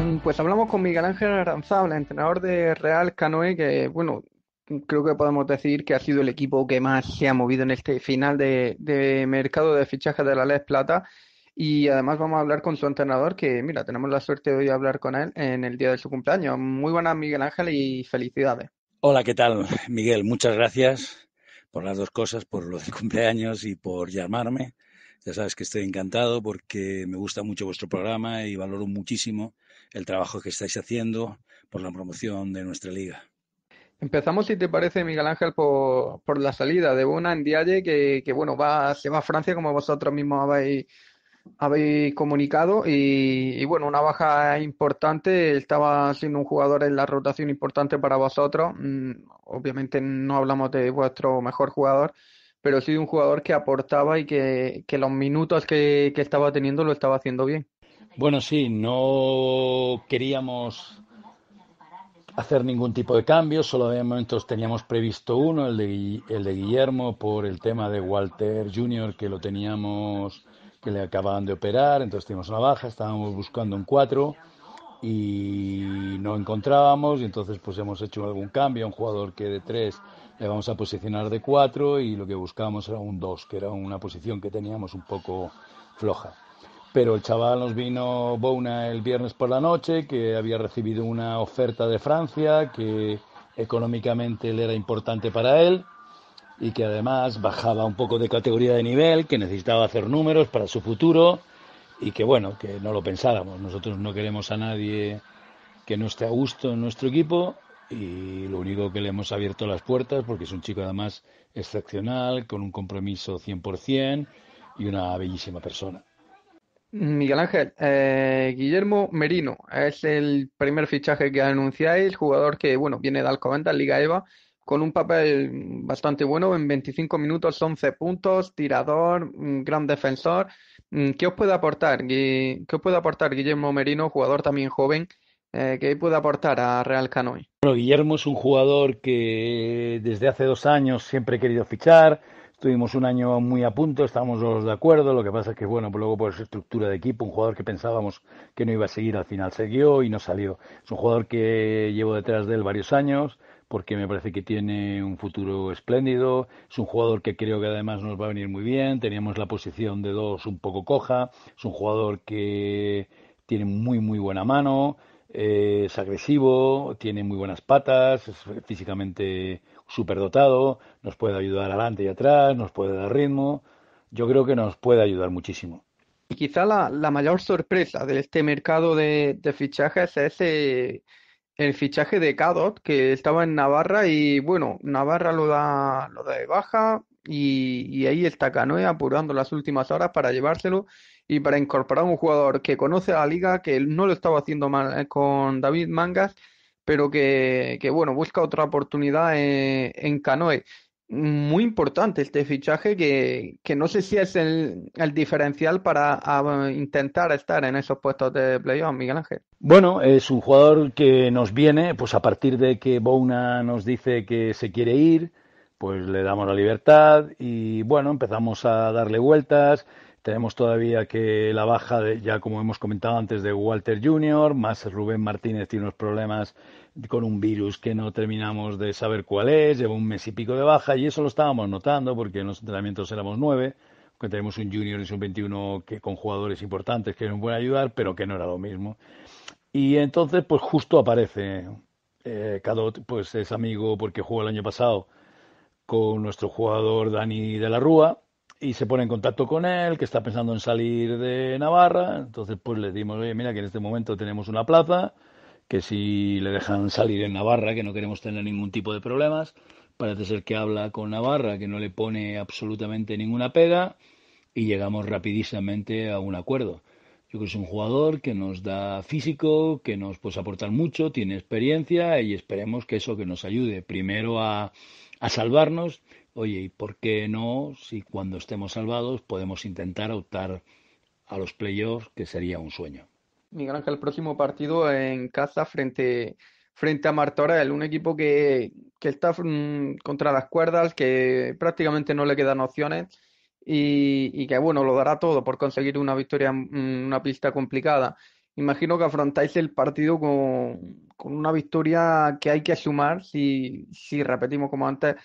Mm, pues hablamos con Miguel Ángel Aranzabla, entrenador de Real Canoe, que bueno, creo que podemos decir que ha sido el equipo que más se ha movido en este final de, mercado de fichajes de la Les Plata. Y además vamos a hablar con su entrenador, que mira, tenemos la suerte de hoy hablar con él en el día de su cumpleaños. Muy buenas, Miguel Ángel, y felicidades. Hola, ¿qué tal, Miguel? Muchas gracias por las dos cosas, por lo del cumpleaños y por llamarme. Ya sabes que estoy encantado porque me gusta mucho vuestro programa y valoro muchísimo el trabajo que estáis haciendo por la promoción de nuestra liga. Empezamos, si te parece, Miguel Ángel, por, por la salida de Bona en Dialle, que, que, bueno, va, se va a Francia, como vosotros mismos habéis, habéis comunicado, y, y, bueno, una baja importante, estaba siendo un jugador en la rotación importante para vosotros, mm, obviamente no hablamos de vuestro mejor jugador, pero sí de un jugador que aportaba y que, que los minutos que, que estaba teniendo lo estaba haciendo bien. Bueno, sí, no queríamos hacer ningún tipo de cambio, solo de momentos teníamos previsto uno, el de, el de Guillermo, por el tema de Walter Jr., que lo teníamos, que le acababan de operar, entonces teníamos una baja, estábamos buscando un 4 y no encontrábamos, y entonces pues hemos hecho algún cambio, un jugador que de 3 le vamos a posicionar de 4 y lo que buscábamos era un 2, que era una posición que teníamos un poco floja pero el chaval nos vino Bouna el viernes por la noche, que había recibido una oferta de Francia, que económicamente le era importante para él y que además bajaba un poco de categoría de nivel, que necesitaba hacer números para su futuro y que bueno, que no lo pensáramos. Nosotros no queremos a nadie que no esté a gusto en nuestro equipo y lo único que le hemos abierto las puertas, porque es un chico además excepcional, con un compromiso 100% y una bellísima persona. Miguel Ángel, eh, Guillermo Merino es el primer fichaje que anunciáis, jugador que bueno viene de Alcobendas, Liga EVA, con un papel bastante bueno en 25 minutos, 11 puntos, tirador, gran defensor. Mm, ¿Qué os puede aportar? ¿Qué os puede aportar Guillermo Merino, jugador también joven? Eh, ¿Qué puede aportar a Real Canoe? Bueno, Guillermo es un jugador que desde hace dos años siempre he querido fichar. Tuvimos un año muy a punto, estábamos todos de acuerdo, lo que pasa es que, bueno, luego por esa estructura de equipo, un jugador que pensábamos que no iba a seguir al final siguió y no salió. Es un jugador que llevo detrás de él varios años porque me parece que tiene un futuro espléndido, es un jugador que creo que además nos va a venir muy bien, teníamos la posición de dos un poco coja, es un jugador que tiene muy muy buena mano, eh, es agresivo, tiene muy buenas patas, es físicamente superdotado, nos puede ayudar adelante y atrás, nos puede dar ritmo. Yo creo que nos puede ayudar muchísimo. Y quizá la, mayor sorpresa de este mercado de, fichajes es eh, el fichaje de Cadot, que estaba en Navarra y bueno, Navarra lo da, lo da de baja y, y ahí está Canoe apurando las últimas horas para llevárselo y para incorporar un jugador que conoce a la liga, que no lo estaba haciendo mal eh, con David Mangas pero que, bueno, busca otra oportunidad en, Canoe. Muy importante este fichaje que, que no sé si es el, diferencial para intentar estar en esos puestos de playoff, Miguel Ángel. Bueno, es un jugador que nos viene, pues a partir de que Bouna nos dice que se quiere ir, pues le damos la libertad y bueno, empezamos a darle vueltas. Tenemos todavía que la baja, de, ya como hemos comentado antes, de Walter Jr., más Rubén Martínez tiene unos problemas con un virus que no terminamos de saber cuál es, lleva un mes y pico de baja y eso lo estábamos notando porque en los entrenamientos éramos nueve, que tenemos un junior y un 21 que, con jugadores importantes que nos pueden ayudar, pero que no era lo mismo. Y entonces, pues justo aparece eh, Cadot, pues es amigo porque jugó el año pasado con nuestro jugador Dani de la Rúa y se pone en contacto con él, que está pensando en salir de Navarra. Entonces, pues le dimos, oye, mira que en este momento tenemos una plaza, que si le dejan salir en Navarra, que no queremos tener ningún tipo de problemas. Parece ser que habla con Navarra, que no le pone absolutamente ninguna pega, y llegamos rapidísimamente a un acuerdo. Yo creo que es un jugador que nos da físico, que nos puede aportar mucho, tiene experiencia y esperemos que eso que nos ayude primero a, a salvarnos. Oye, ¿y por qué no, si cuando estemos salvados podemos intentar optar a los playoffs, que sería un sueño? Miguel Ángel, el próximo partido en casa frente, frente a Martorell, un equipo que, que está mm, contra las cuerdas, que prácticamente no le quedan opciones y, y, que, bueno, lo dará todo por conseguir una victoria en una pista complicada. Imagino que afrontáis el partido con, con una victoria que hay que sumar si, si repetimos como antes,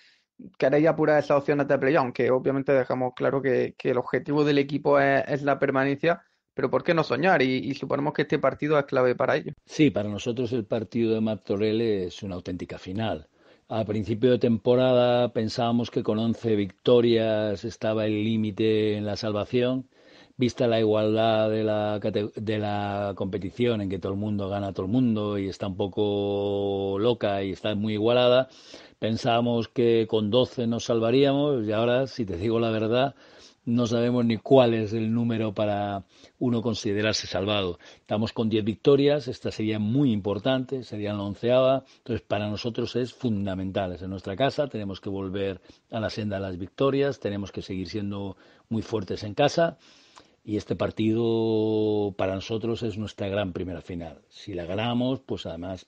queréis apurar esas opciones de play aunque obviamente dejamos claro que, que el objetivo del equipo es, la permanencia, pero ¿por qué no soñar? Y, y, suponemos que este partido es clave para ello. Sí, para nosotros el partido de Martorell es una auténtica final. A principio de temporada pensábamos que con 11 victorias estaba el límite en la salvación. Vista la igualdad de la, de la competición en que todo el mundo gana a todo el mundo y está un poco loca y está muy igualada, pensábamos que con 12 nos salvaríamos y ahora, si te digo la verdad, no sabemos ni cuál es el número para uno considerarse salvado. Estamos con 10 victorias, esta sería muy importante, sería la onceava, entonces para nosotros es fundamental, es en nuestra casa, tenemos que volver a la senda de las victorias, tenemos que seguir siendo muy fuertes en casa y este partido para nosotros es nuestra gran primera final. Si la ganamos, pues además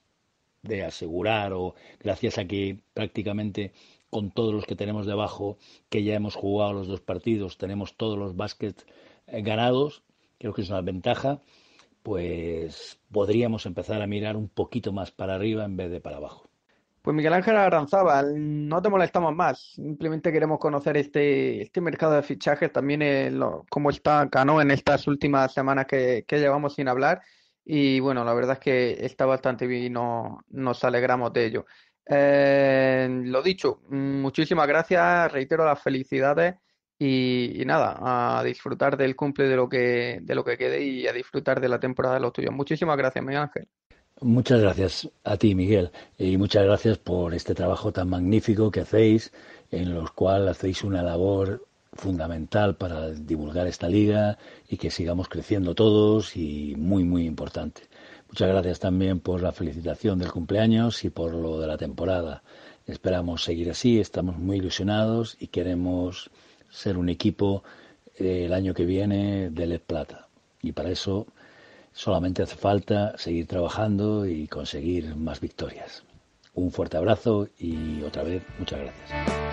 de asegurar o gracias a que prácticamente con todos los que tenemos debajo, que ya hemos jugado los dos partidos, tenemos todos los básquets eh, ganados, creo que es una ventaja, pues podríamos empezar a mirar un poquito más para arriba en vez de para abajo. Pues Miguel Ángel Aranzábal, no te molestamos más, simplemente queremos conocer este, este mercado de fichajes, también eh, lo, cómo está Cano en estas últimas semanas que, que, llevamos sin hablar y bueno, la verdad es que está bastante bien y no, nos alegramos de ello. Eh, lo dicho, muchísimas gracias, reitero las felicidades y, y, nada, a disfrutar del cumple de lo que de lo que quede y a disfrutar de la temporada de los tuyos. Muchísimas gracias, Miguel Ángel. Muchas gracias a ti, Miguel, y muchas gracias por este trabajo tan magnífico que hacéis, en los cual hacéis una labor fundamental para divulgar esta liga y que sigamos creciendo todos y muy, muy importante. Muchas gracias también por la felicitación del cumpleaños y por lo de la temporada. Esperamos seguir así, estamos muy ilusionados y queremos ser un equipo eh, el año que viene de LED Plata. Y para eso solamente hace falta seguir trabajando y conseguir más victorias. Un fuerte abrazo y otra vez muchas gracias.